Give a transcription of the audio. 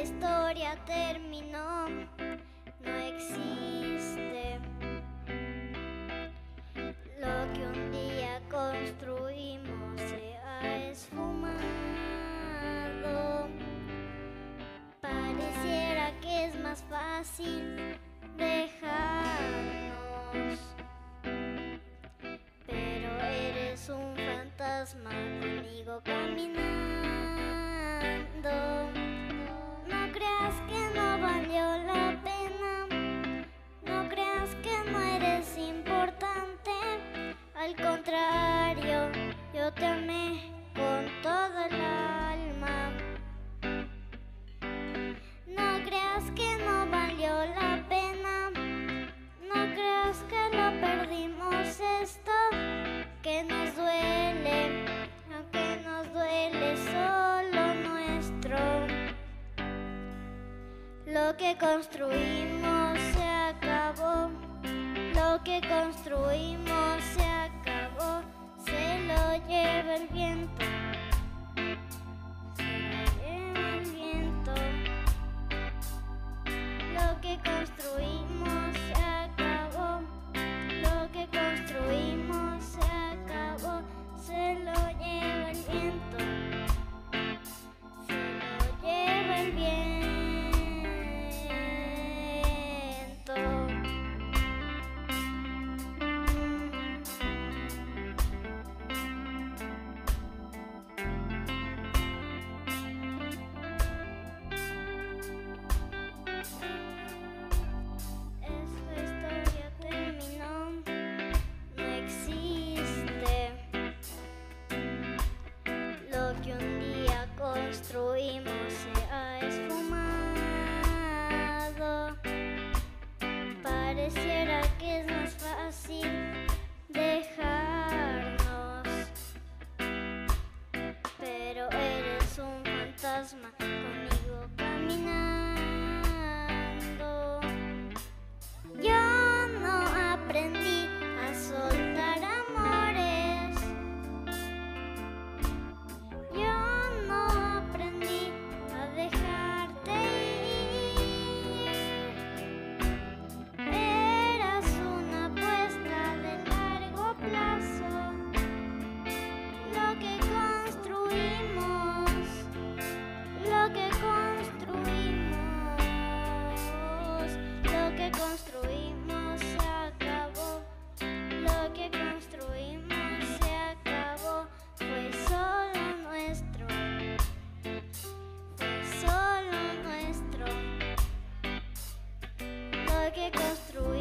La historia terminó, no existe. Lo que un día construimos se ha esfumado. Pareciera que es más fácil dejarnos, pero eres un fantasma conmigo caminando. Lo que construimos se acabó. Lo que construimos se acabó. Se lo lleva el viento. Lo que construimos se acabó, lo que construimos se acabó, fue solo nuestro, fue solo nuestro, lo que construimos.